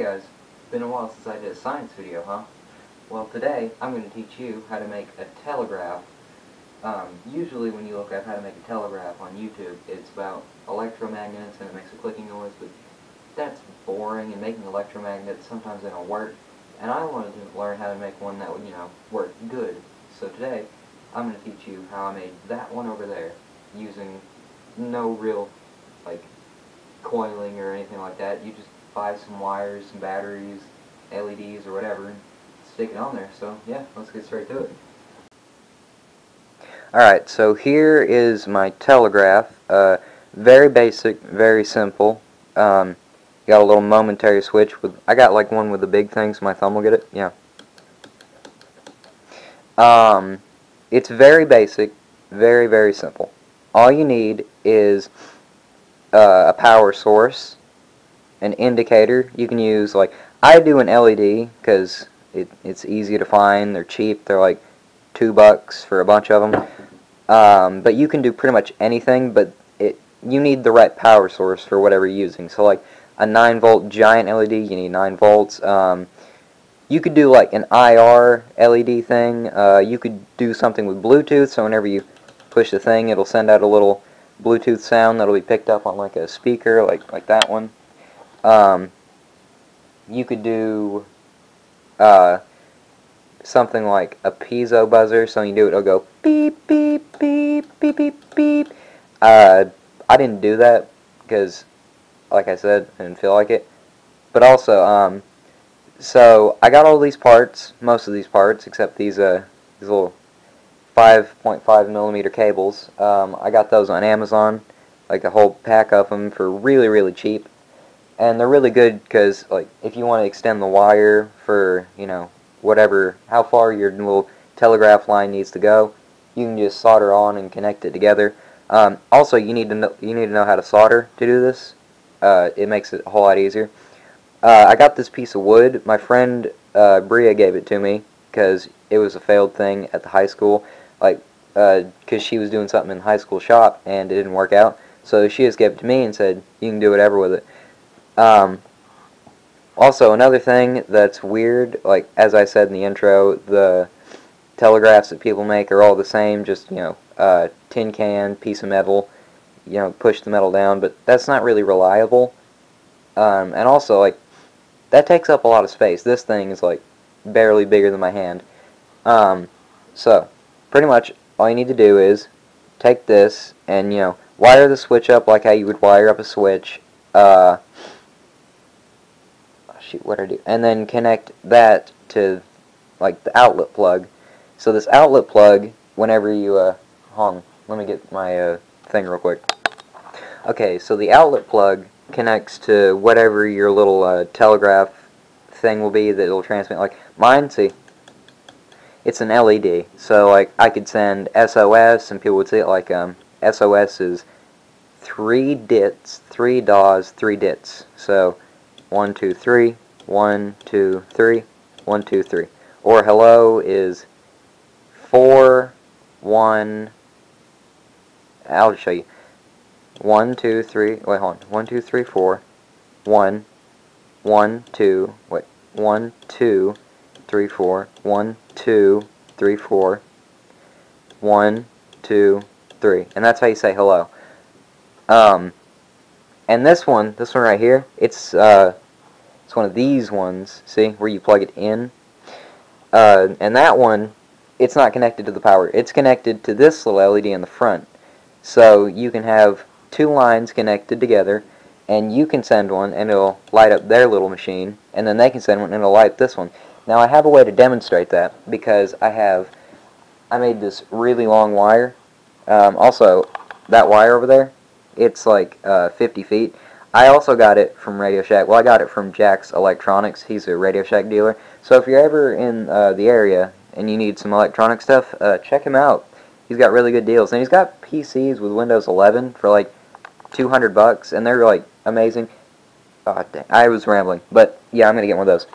Hey guys, been a while since I did a science video, huh? Well today I'm going to teach you how to make a telegraph. Um, usually when you look up how to make a telegraph on YouTube, it's about electromagnets and it makes a clicking noise, but that's boring and making electromagnets sometimes they don't work. And I wanted to learn how to make one that would, you know, work good. So today I'm going to teach you how I made that one over there using no real, like, coiling or anything like that. You just buy some wires, some batteries, LEDs or whatever, and stick it on there. So yeah, let's get straight to it. Alright, so here is my telegraph. Uh, very basic, very simple. Um, got a little momentary switch with. I got like one with the big thing, so my thumb will get it. Yeah. Um, it's very basic, very very simple. All you need is uh, a power source, an indicator. You can use like I do an LED because it, it's easy to find. They're cheap. They're like two bucks for a bunch of them. Um, but you can do pretty much anything. But it you need the right power source for whatever you're using. So like a 9 volt giant LED, you need 9 volts. Um, you could do like an IR LED thing. Uh, you could do something with Bluetooth. So whenever you push the thing, it'll send out a little Bluetooth sound that'll be picked up on like a speaker, like like that one. Um, you could do uh, something like a piezo buzzer. So you do it, it'll go beep beep beep beep beep beep. Uh, I didn't do that because, like I said, I didn't feel like it. But also, um, so I got all these parts, most of these parts, except these uh these little 5.5 millimeter cables. Um, I got those on Amazon, like a whole pack of them for really, really cheap. And they're really good because, like, if you want to extend the wire for, you know, whatever, how far your little telegraph line needs to go, you can just solder on and connect it together. Um, also, you need to know, you need to know how to solder to do this. Uh, it makes it a whole lot easier. Uh, I got this piece of wood. My friend uh, Bria gave it to me because it was a failed thing at the high school like because uh, she was doing something in high school shop and it didn't work out. So she just gave it to me and said, you can do whatever with it. Um, also, another thing that's weird, like as I said in the intro, the telegraphs that people make are all the same, just, you know, uh, tin can, piece of metal, you know, push the metal down, but that's not really reliable. Um, and also, like, that takes up a lot of space. This thing is, like, barely bigger than my hand. Um, so, pretty much all you need to do is take this and, you know, wire the switch up like how you would wire up a switch. Uh, shoot, what I do? And then connect that to, like, the outlet plug. So this outlet plug, whenever you, uh, hold let me get my, uh, thing real quick. Okay, so the outlet plug connects to whatever your little, uh, telegraph thing will be that it'll transmit. Like, mine, see, it's an LED. So like I could send SOS and people would see it like um, SOS is three dits, three dahs, three dits. So one, two, three, one, two, three, one, two, three. Or hello is four, one. I'll show you. One, two, three. Wait, hold on. One, two, three, four. One, one, two. Wait. One, two three, four. One, two, three, four. One, two, three. And that's how you say hello. Um, and this one, this one right here, it's, uh, it's one of these ones, see, where you plug it in. Uh, and that one, it's not connected to the power. It's connected to this little LED in the front. So you can have two lines connected together, and you can send one, and it'll light up their little machine, and then they can send one, and it'll light this one. Now I have a way to demonstrate that because I have, I made this really long wire. Um, also, that wire over there, it's like uh, 50 feet. I also got it from Radio Shack. Well, I got it from Jack's Electronics. He's a Radio Shack dealer. So if you're ever in uh, the area and you need some electronic stuff, uh, check him out. He's got really good deals. And he's got PCs with Windows 11 for like 200 bucks, and they're like amazing. Oh, dang. I was rambling. But yeah, I'm going to get one of those.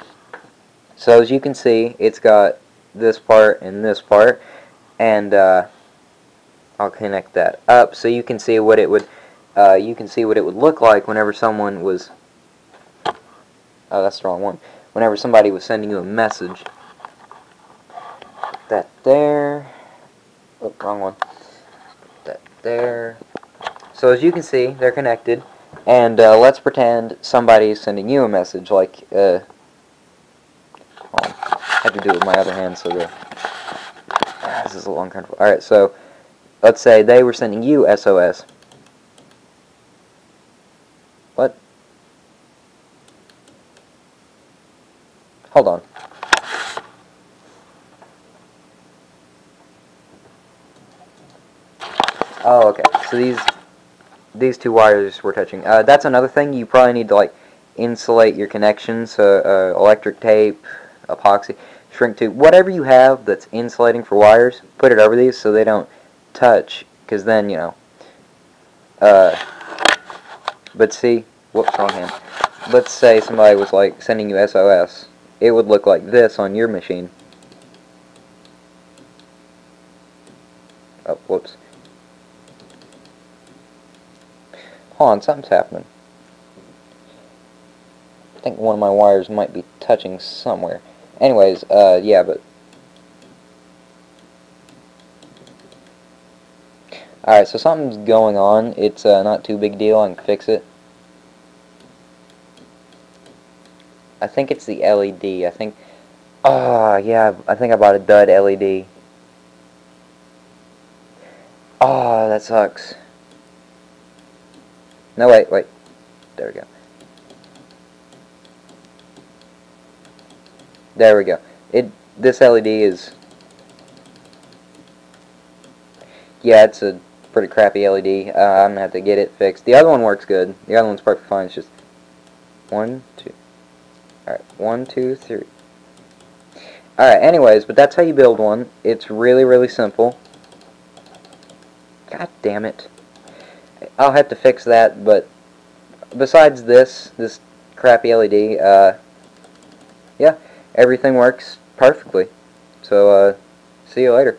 So as you can see, it's got this part and this part, and uh, I'll connect that up so you can see what it would uh, you can see what it would look like whenever someone was Oh, that's the wrong one. Whenever somebody was sending you a message. Put that there. Oh, wrong one. Put that there. So as you can see, they're connected. And uh, let's pretend somebody is sending you a message, like, uh, I have to do it with my other hand, so the, this is a long kind alright, so, let's say they were sending you SOS. What? Hold on. Oh, okay. So these these two wires were touching. Uh, that's another thing. You probably need to like insulate your connections. Uh, electric tape, epoxy, shrink tube, whatever you have that's insulating for wires. Put it over these so they don't touch. Because then you know. Uh, but see, whoops, wrong hand. Let's say somebody was like sending you SOS. It would look like this on your machine. Oh, whoops. Hold on, something's happening. I think one of my wires might be touching somewhere. Anyways, uh, yeah, but... Alright, so something's going on. It's uh, not too big deal. I can fix it. I think it's the LED. I think... Ah, oh, yeah, I think I bought a dud LED. Oh, that sucks. No, wait, wait. There we go. There we go. It this LED is yeah, it's a pretty crappy LED. Uh, I'm gonna have to get it fixed. The other one works good. The other one's perfectly fine. It's just one, two. All right, one, two, three. All right. Anyways, but that's how you build one. It's really, really simple. God damn it. I'll have to fix that, but besides this, this crappy LED, uh, yeah, everything works perfectly. So, uh, see you later.